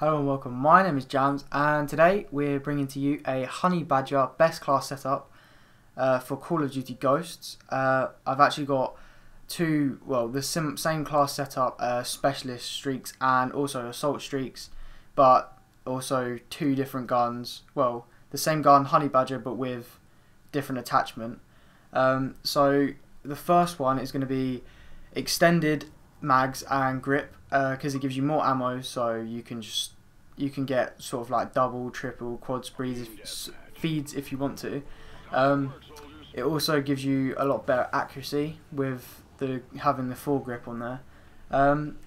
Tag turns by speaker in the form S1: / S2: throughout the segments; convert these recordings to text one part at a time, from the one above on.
S1: Hello and welcome, my name is Jams and today we're bringing to you a Honey Badger best class setup uh, for Call of Duty Ghosts. Uh, I've actually got two, well the sim same class setup, uh, Specialist Streaks and also Assault Streaks, but also two different guns, well the same gun Honey Badger but with different attachment. Um, so the first one is going to be extended mags and grip because uh, it gives you more ammo so you can just you can get sort of like double triple quad speeds if, feeds if you want to. Um, it also gives you a lot better accuracy with the having the full grip on there. Um,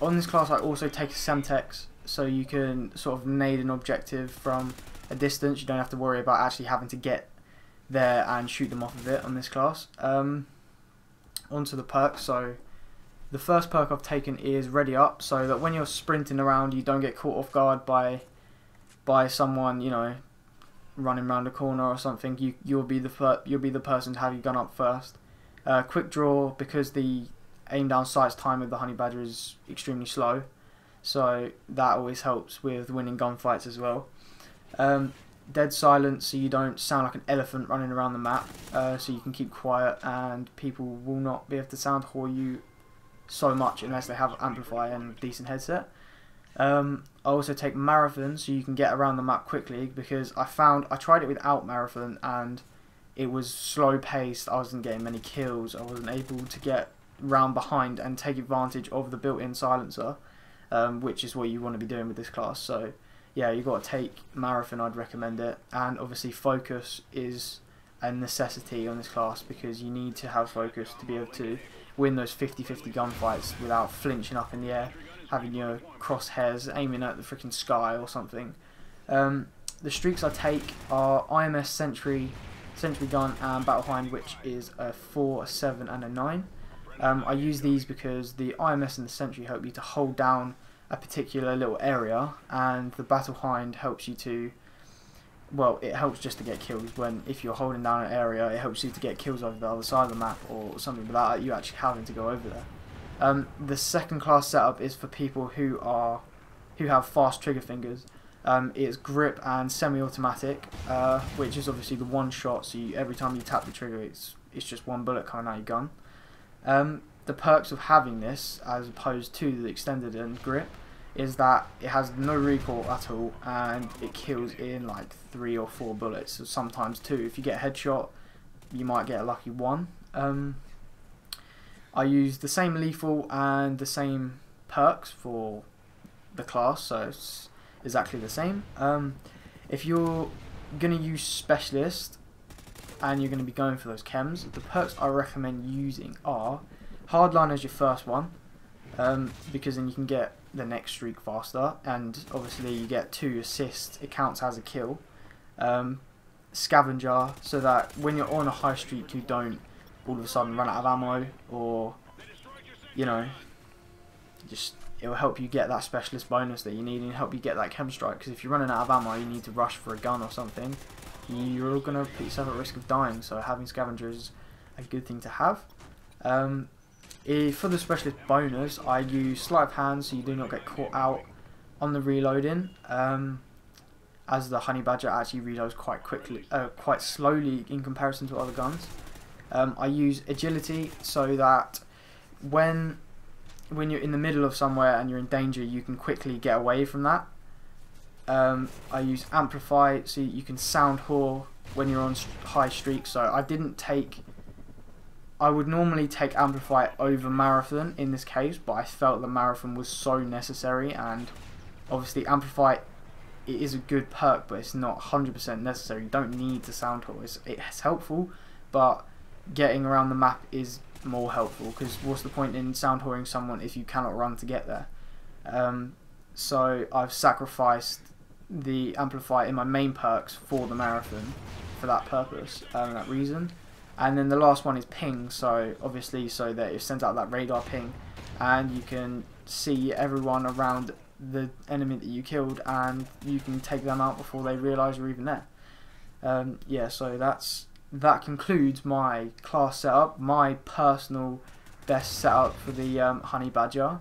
S1: on this class I also take a Semtex so you can sort of nade an objective from a distance. You don't have to worry about actually having to get there and shoot them off of it on this class. Um, onto the perks so the first perk I've taken is Ready Up, so that when you're sprinting around, you don't get caught off guard by by someone, you know, running around a corner or something. You you'll be the you'll be the person to have your gun up first. Uh, quick draw because the aim down sights time of the Honey Badger is extremely slow, so that always helps with winning gunfights as well. Um, dead silence so you don't sound like an elephant running around the map, uh, so you can keep quiet and people will not be able to sound whore you so much unless they have amplifier and decent headset. Um, I also take marathon so you can get around the map quickly because I found I tried it without marathon and it was slow paced. I wasn't getting many kills. I wasn't able to get round behind and take advantage of the built-in silencer, um, which is what you want to be doing with this class. So yeah, you've got to take marathon. I'd recommend it, and obviously focus is a necessity on this class because you need to have focus to be able to win those 50-50 gunfights without flinching up in the air, having your crosshairs aiming at the freaking sky or something. Um, the streaks I take are IMS Sentry, Sentry Gun and Battle Hind, which is a 4, a 7 and a 9. Um, I use these because the IMS and the Sentry help you to hold down a particular little area and the Battle Hind helps you to well, it helps just to get kills when if you're holding down an area, it helps you to get kills over the other side of the map or something without you actually having to go over there. Um, the second class setup is for people who are who have fast trigger fingers. Um, it's grip and semi-automatic, uh, which is obviously the one shot. So you, every time you tap the trigger, it's it's just one bullet coming out your gun. Um, the perks of having this, as opposed to the extended and grip, is that it has no recoil at all and it kills in like three or four bullets, so sometimes two. If you get a headshot, you might get a lucky one. Um, I use the same lethal and the same perks for the class, so it's exactly the same. Um, if you're going to use specialist and you're going to be going for those KEMs, the perks I recommend using are hardline as your first one, um, because then you can get the next streak faster, and obviously you get two assists, it counts as a kill. Um, scavenger, so that when you're on a high streak, you don't all of a sudden run out of ammo, or you know, just it will help you get that specialist bonus that you need and help you get that KEM strike. Because if you're running out of ammo, you need to rush for a gun or something. You're all going to put yourself at risk of dying. So having scavenger is a good thing to have. Um, for the specialist bonus, I use sleight of hand so you do not get caught out on the reloading. Um, as the Honey Badger actually reloads quite quickly, uh, quite slowly in comparison to other guns. Um, I use agility so that when when you're in the middle of somewhere and you're in danger, you can quickly get away from that. Um, I use amplify so you can sound whore when you're on high streaks. So I didn't take I would normally take Amplify over Marathon in this case, but I felt that Marathon was so necessary, and obviously Amplify it is a good perk, but it's not 100% necessary. You don't need to sound hole. It's, it's helpful, but getting around the map is more helpful, because what's the point in sound whoring someone if you cannot run to get there? Um, so I've sacrificed the Amplify in my main perks for the Marathon for that purpose, um, that reason and then the last one is ping so obviously so that it sends out that radar ping. And you can see everyone around the enemy that you killed and you can take them out before they realise you're even there. Um, yeah so that's that concludes my class setup my personal best setup for the um, honey badger.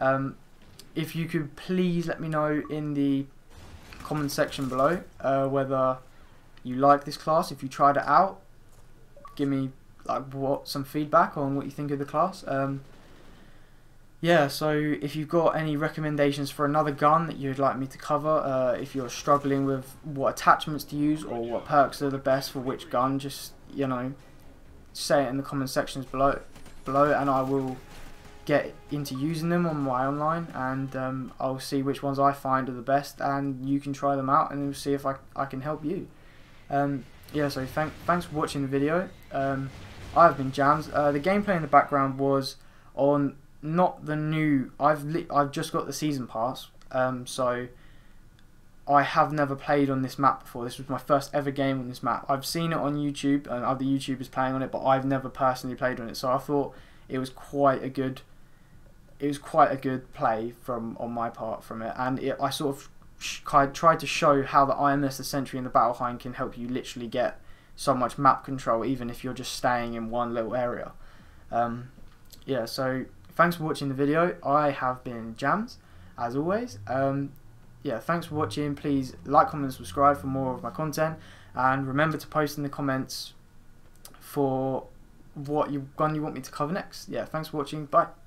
S1: Um, if you could please let me know in the comment section below uh, whether you like this class, if you tried it out, give me like what some feedback on what you think of the class. Um, yeah, so if you've got any recommendations for another gun that you'd like me to cover, uh, if you're struggling with what attachments to use or what perks are the best for which gun, just you know, say it in the comment sections below, below, and I will get into using them on my online, and um, I'll see which ones I find are the best, and you can try them out, and see if I I can help you. Um, yeah, so thank, thanks for watching the video. Um, I've been Jams. Uh, the gameplay in the background was on not the new. I've I've just got the season pass, um, so I have never played on this map before. This was my first ever game on this map. I've seen it on YouTube and other YouTubers playing on it, but I've never personally played on it. So I thought it was quite a good. It was quite a good play from on my part from it, and it, I sort of tried to show how the IMS, the Sentry, and the Battle Hind can help you literally get so much map control, even if you're just staying in one little area. Um, yeah, so thanks for watching the video. I have been Jams, as always. Um, yeah, thanks for watching. Please like, comment, and subscribe for more of my content. And remember to post in the comments for what you gun you want me to cover next. Yeah, thanks for watching. Bye.